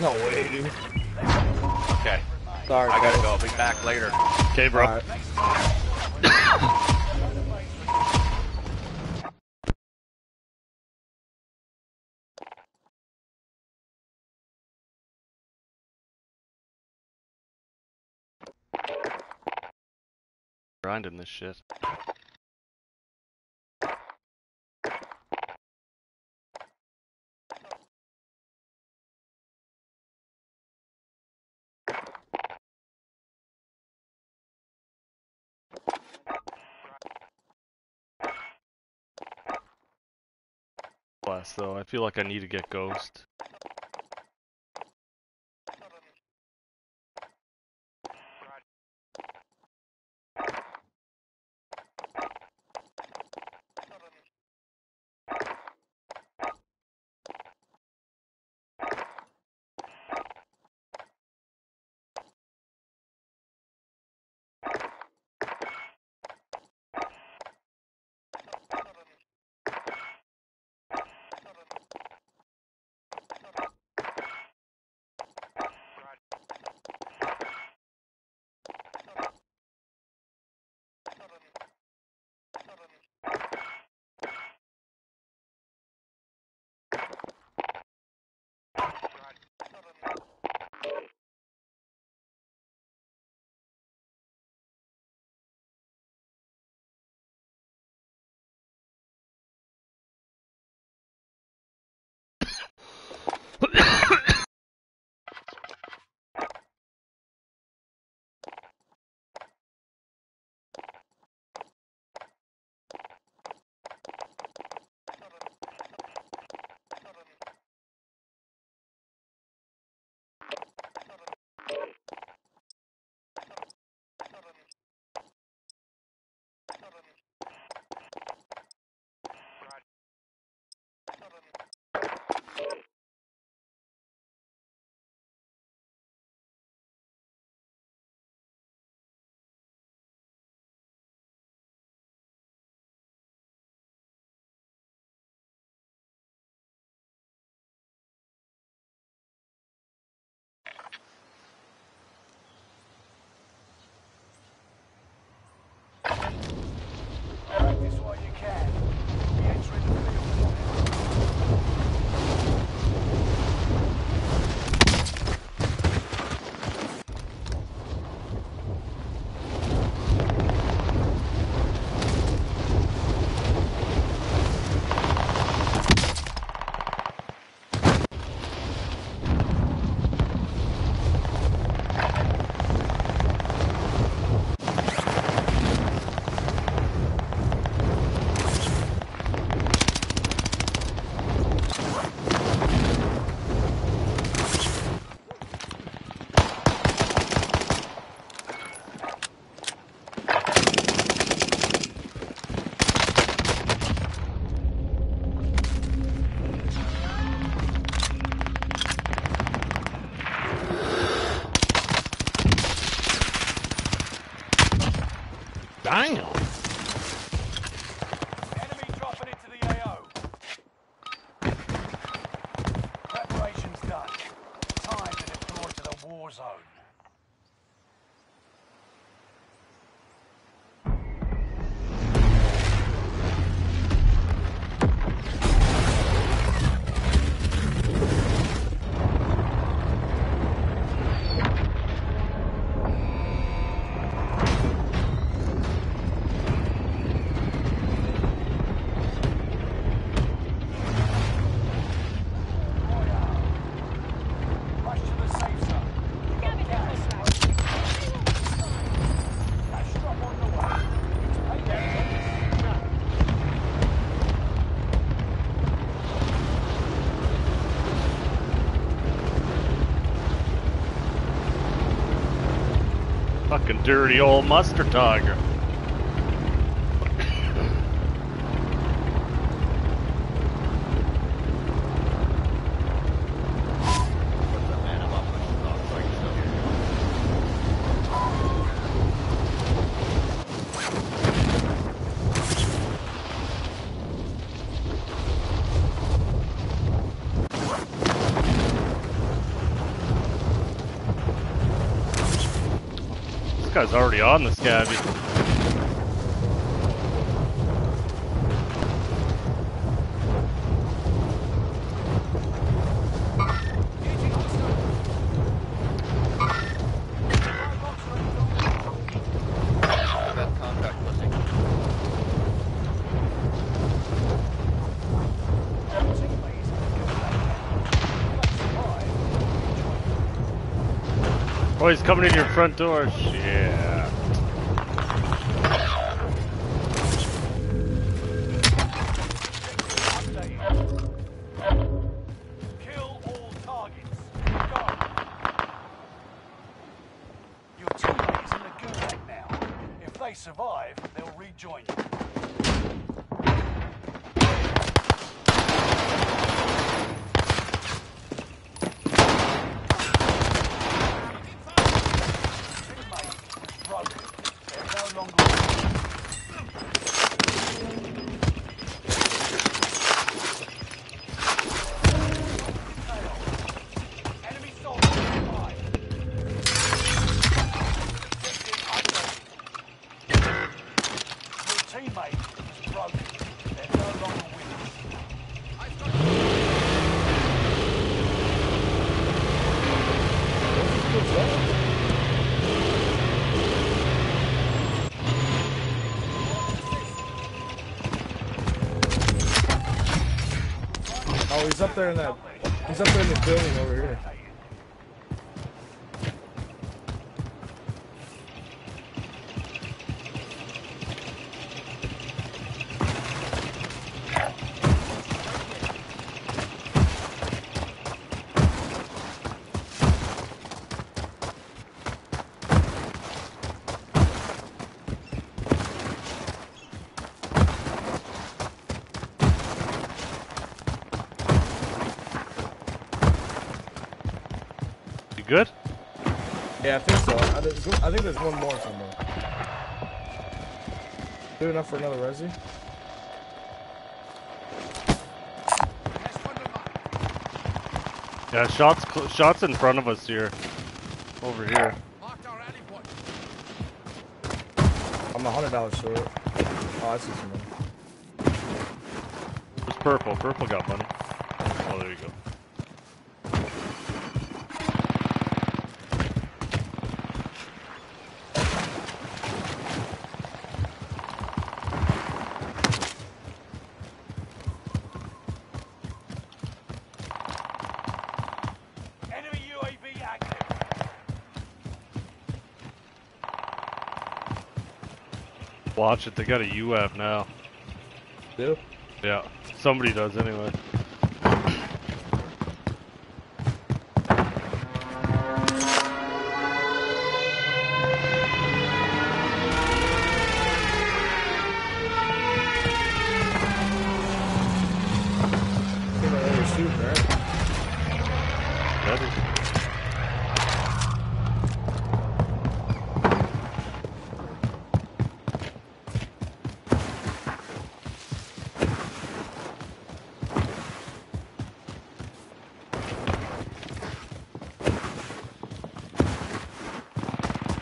No way, dude. Okay. Sorry. I gotta bro. go. I'll be back later. Okay, bro. grinding this shit. Though, I feel like I need to get Ghost. looking dirty old muster tiger. Guy's already on the scabby. Oh, he's coming in your front door. Yeah. Up there in that. He's up there in the building over here. Enough for another resi? Yeah, shots, cl- shots in front of us here. Over here. Marked our rally point. I'm a hundred dollars short. Oh, I see some money. It's purple. Purple got money. Watch it. They got a UAV now. Do? Yeah. Somebody does anyway.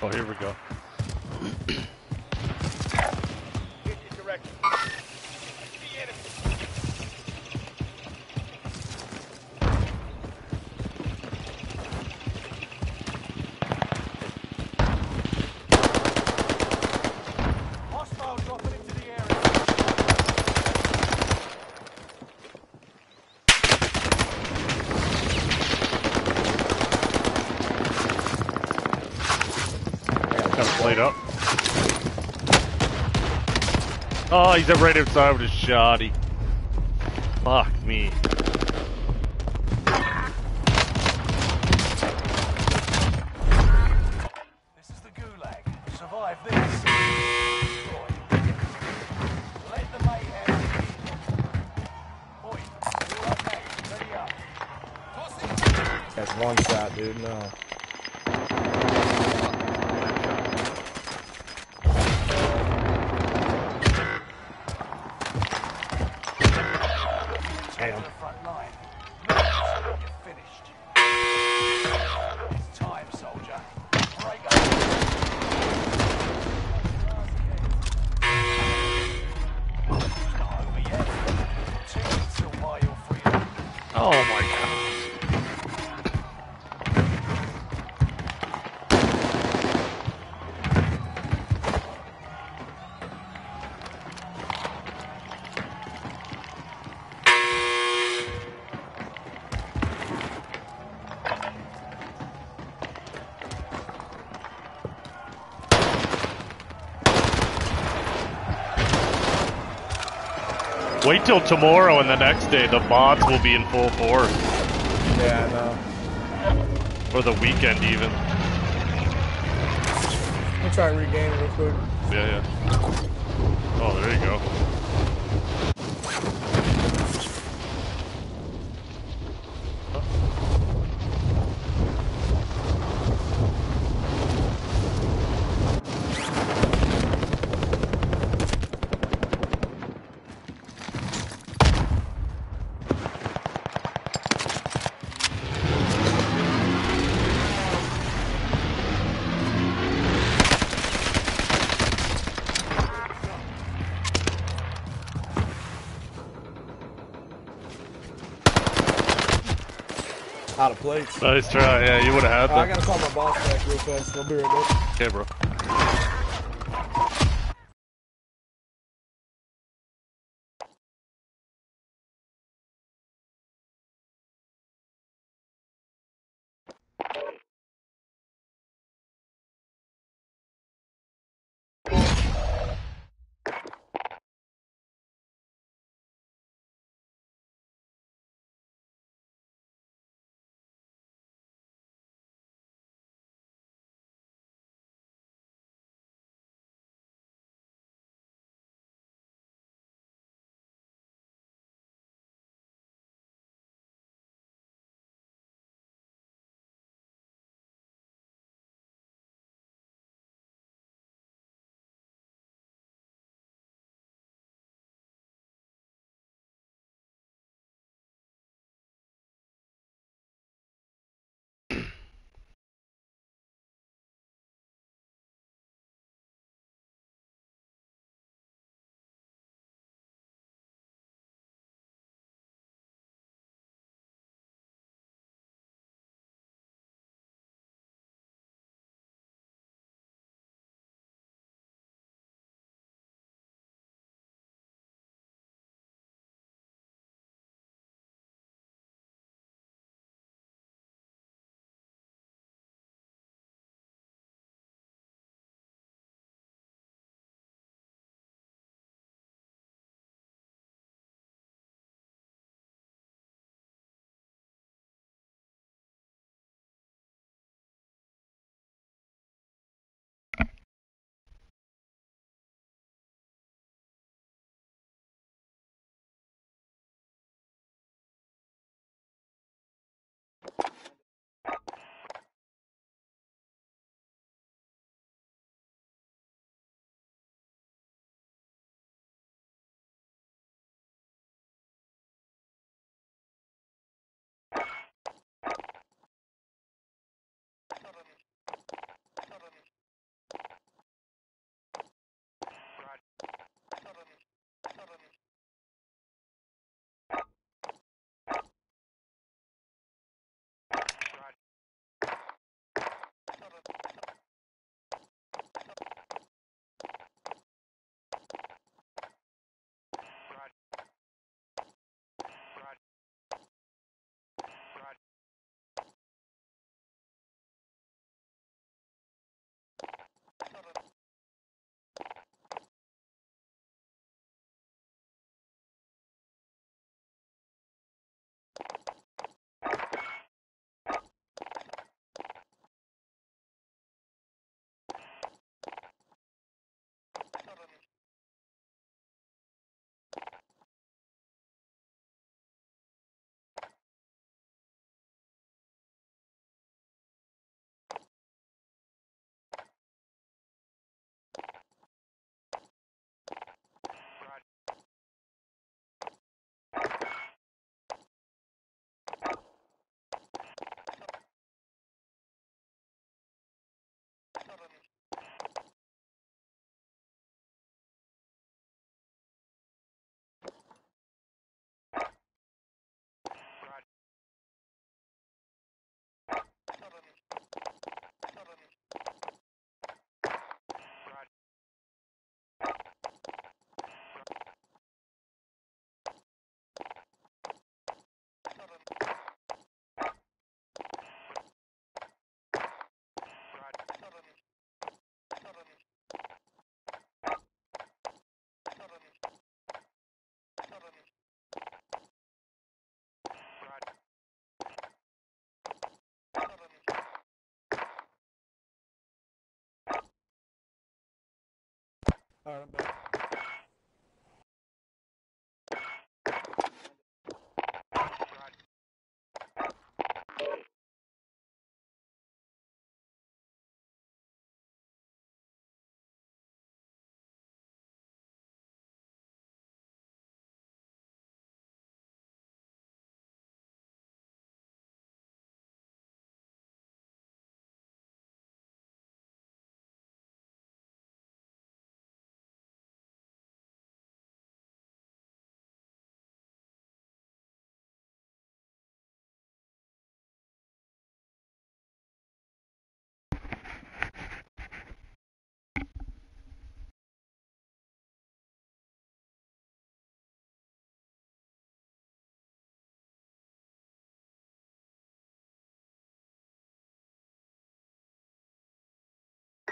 Oh, here we go. Hostile dropping into the area. Got him played up. Oh, he's up right outside with his Wait till tomorrow and the next day, the mods will be in full force. Yeah, I know. Or the weekend, even. Let me try and regain it real quick. Yeah, yeah. Oh, there you go. Out of plates. Nice try. Yeah, you would have had oh, that. I gotta call my boss back real fast. I'll be right back. Okay, bro. Alright, I'm back.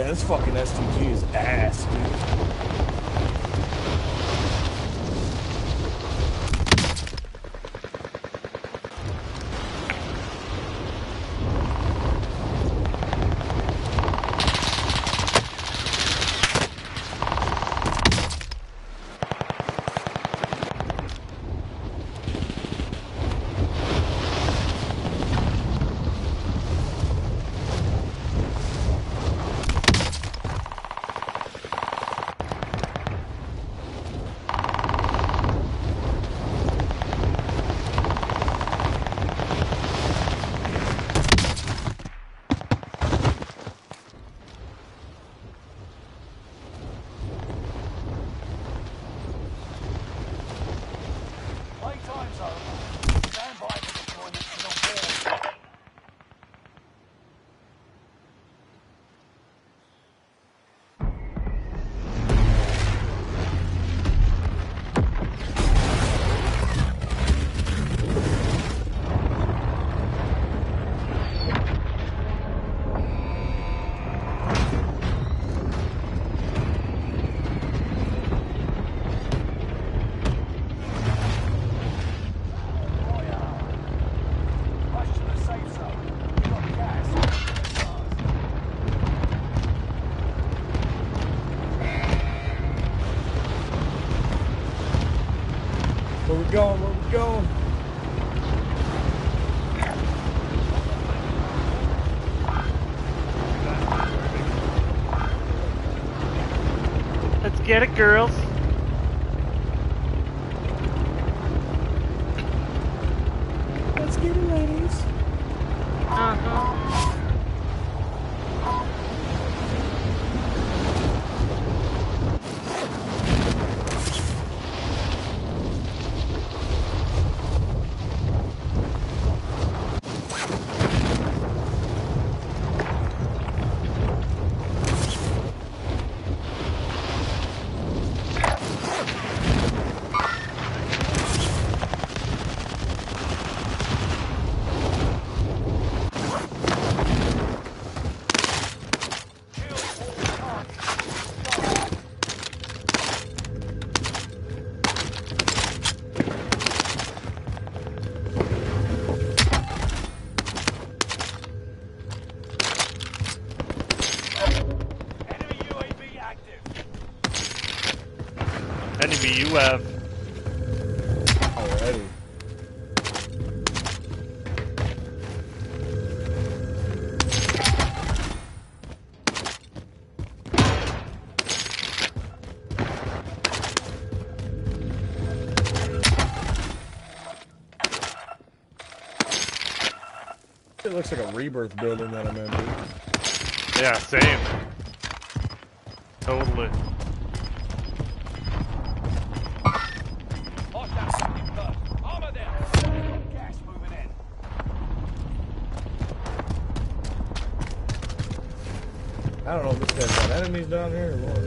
Yeah, this fucking STG is ass, dude. Get it, girls. Let's get it, ladies. Kill left. It looks like a rebirth building that I'm in. Yeah, same. Totally. down here?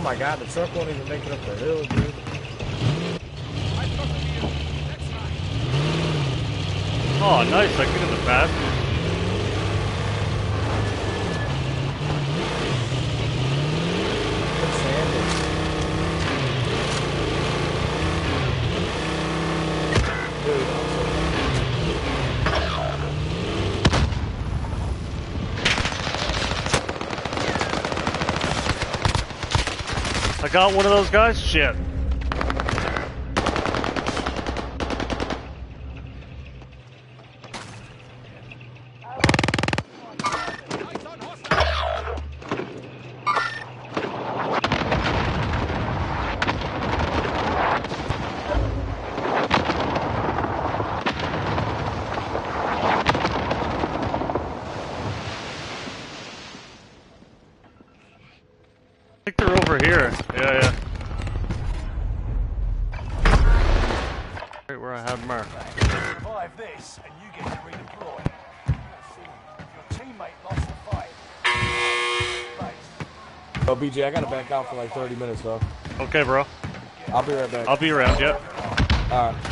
Oh my god, the truck won't even make it up the hill, dude. Oh, nice. I get in the bathroom. I got one of those guys? Shit. BJ. I gotta back out for like 30 minutes though. Okay, bro. I'll be right back. I'll be around. Yep. All right.